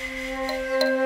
Música